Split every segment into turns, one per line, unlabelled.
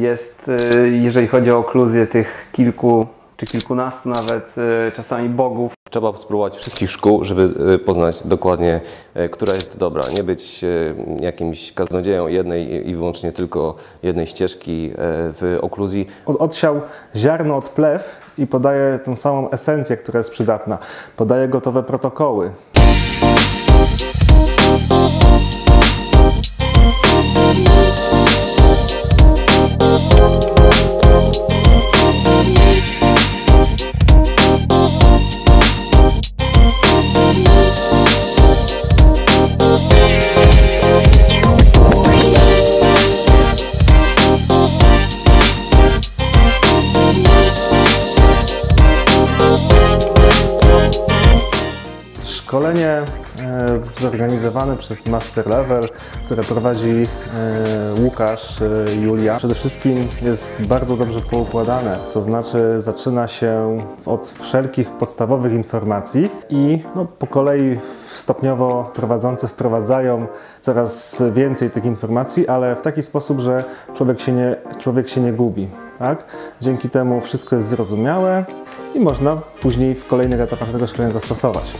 jest, y, jeżeli chodzi o okluzję tych kilku czy kilkunastu nawet y, czasami bogów.
Trzeba spróbować wszystkich szkół, żeby y, poznać dokładnie, która jest dobra. Nie być jakimś kaznodzieją jednej i wyłącznie tylko jednej ścieżki w okluzji.
On odsiał ziarno od plew i podaje tą samą esencję, która jest przydatna. Podaje gotowe protokoły. Szkolenie e, zorganizowane przez Master Level, które prowadzi e, Łukasz e, Julia, przede wszystkim jest bardzo dobrze poukładane. To znaczy zaczyna się od wszelkich podstawowych informacji i no, po kolei stopniowo prowadzący wprowadzają coraz więcej tych informacji, ale w taki sposób, że człowiek się nie, człowiek się nie gubi. Tak? Dzięki temu wszystko jest zrozumiałe i można później w kolejnych etapach tego szkolenia zastosować.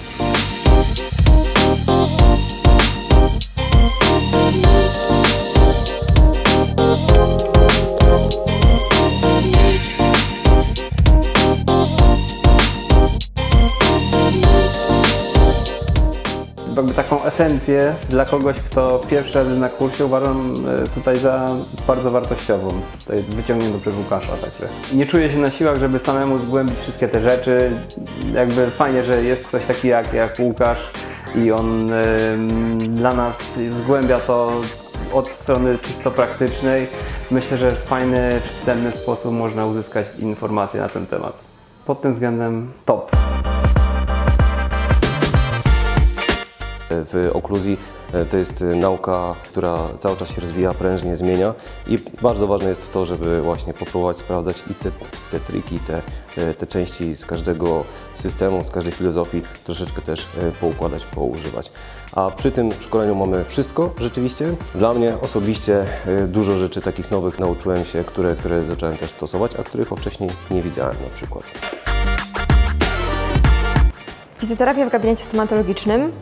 Jakby taką esencję dla kogoś, kto pierwszy raz na kursie uważam y, tutaj za bardzo wartościową. Tutaj wyciągniętą przez Łukasza także. Nie czuję się na siłach, żeby samemu zgłębić wszystkie te rzeczy. Jakby fajnie, że jest ktoś taki jak, jak Łukasz i on dla nas zgłębia to od strony czysto praktycznej. Myślę, że w fajny, przystępny sposób można uzyskać informacje na ten temat. Pod tym względem top.
W okluzji e, to jest e, nauka, która cały czas się rozwija, prężnie zmienia i bardzo ważne jest to, żeby właśnie popróbować sprawdzać i te, te triki, te, te, te części z każdego systemu, z każdej filozofii troszeczkę też e, poukładać, poużywać. A przy tym szkoleniu mamy wszystko rzeczywiście. Dla mnie osobiście e, dużo rzeczy takich nowych nauczyłem się, które, które zacząłem też stosować, a których wcześniej nie widziałem na przykład.
Fizjoterapia w gabinecie stomatologicznym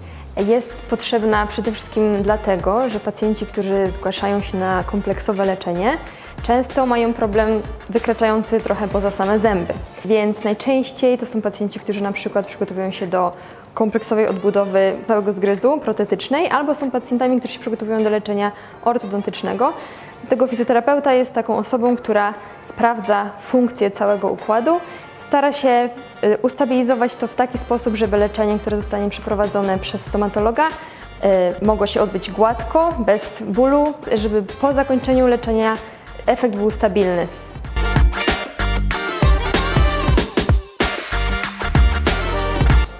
jest potrzebna przede wszystkim dlatego, że pacjenci, którzy zgłaszają się na kompleksowe leczenie, często mają problem wykraczający trochę poza same zęby. Więc najczęściej to są pacjenci, którzy na przykład przygotowują się do kompleksowej odbudowy całego zgryzu protetycznej, albo są pacjentami, którzy się przygotowują do leczenia ortodontycznego. Dlatego fizjoterapeuta jest taką osobą, która sprawdza funkcję całego układu stara się y, ustabilizować to w taki sposób, żeby leczenie, które zostanie przeprowadzone przez stomatologa, y, mogło się odbyć gładko, bez bólu, żeby po zakończeniu leczenia efekt był stabilny.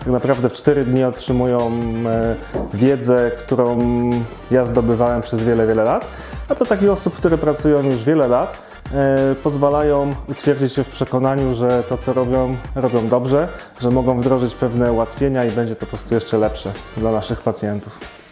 Tak naprawdę w 4 dni otrzymują e, wiedzę, którą ja zdobywałem przez wiele, wiele lat. A dla takich osób, które pracują już wiele lat, pozwalają utwierdzić się w przekonaniu, że to, co robią, robią dobrze, że mogą wdrożyć pewne ułatwienia i będzie to po prostu jeszcze lepsze dla naszych pacjentów.